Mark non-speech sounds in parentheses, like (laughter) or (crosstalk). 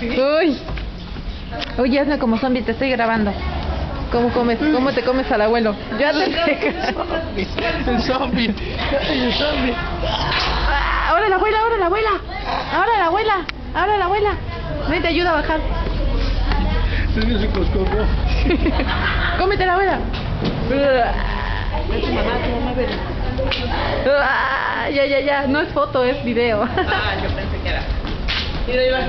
Uy. Oye, hazme como zombie, te estoy grabando. ¿Cómo comes? ¿Cómo te comes al abuelo? Ya te El zombie. El zombie. Ah, Ahora la abuela, ahora la abuela. Ahora la abuela. Ahora la abuela. Ven, te ayuda a bajar. (laughs) Cómete la abuela. Ah, ya, ya, ya. No es foto, es video. Ah, yo pensé que era. Mira,